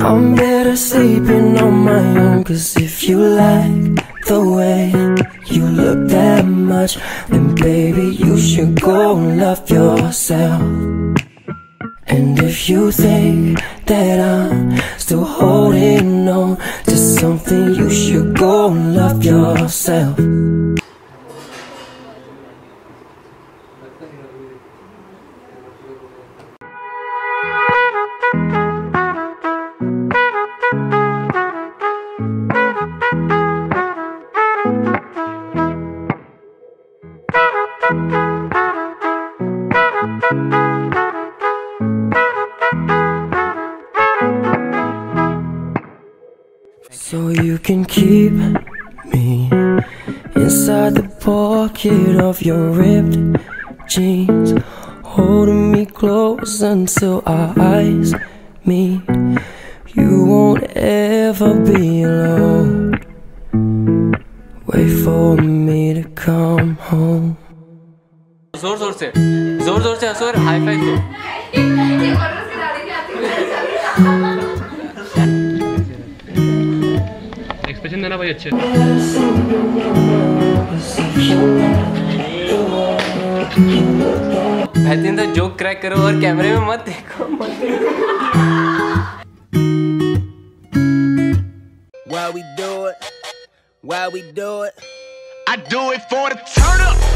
I'm better sleeping on my own Cause if you like the way you look that much Then baby you should go love yourself and if you think that I'm still holding on to something, you should go and love yourself. So you can keep me inside the pocket of your ripped jeans, holding me close until our eyes meet. You won't ever be alone. Wait for me to come home. जोर जोर से जोर जोर से हंसो और high five दो expression देना भाई अच्छे भाई तो जोक क्रैक करो और कैमरे में मत देखो मत Why we do it? Why we do it? I do it for the turn up.